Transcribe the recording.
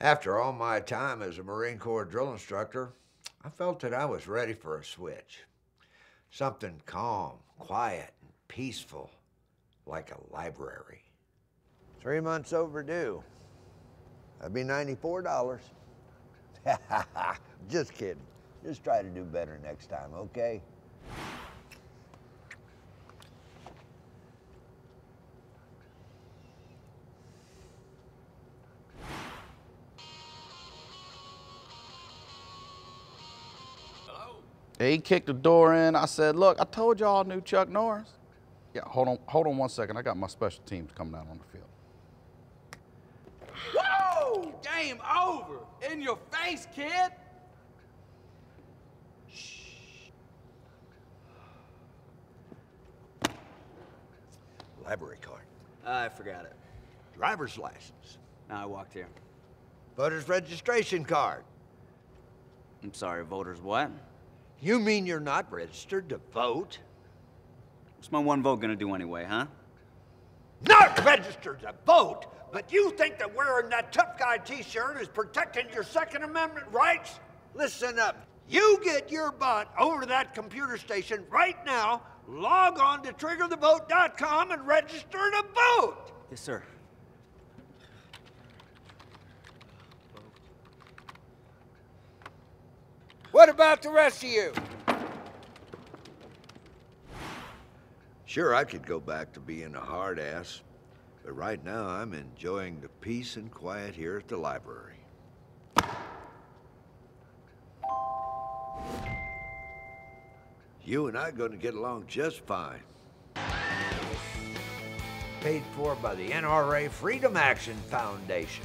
After all my time as a Marine Corps drill instructor, I felt that I was ready for a switch. Something calm, quiet, and peaceful, like a library. Three months overdue. That'd be $94. Just kidding. Just try to do better next time, okay? He kicked the door in. I said, look, I told y'all I knew Chuck Norris. Yeah, hold on, hold on one second. I got my special teams coming out on the field. Whoa! Game over! In your face, kid! Shh. Library card, I forgot it. driver's license, Now I walked here. voter's registration card. I'm sorry, voters, what? You mean you're not registered to vote? What's my one vote gonna do anyway, huh? Not registered to vote, but you think that wearing that tough guy t-shirt is protecting your Second Amendment rights? Listen up. You get your butt over to that computer station right now, log on to triggerthevote.com and register to vote. Yes, sir. What about the rest of you? Sure, I could go back to being a hard ass, but right now I'm enjoying the peace and quiet here at the library. You and I are going to get along just fine. Paid for by the NRA Freedom Action Foundation.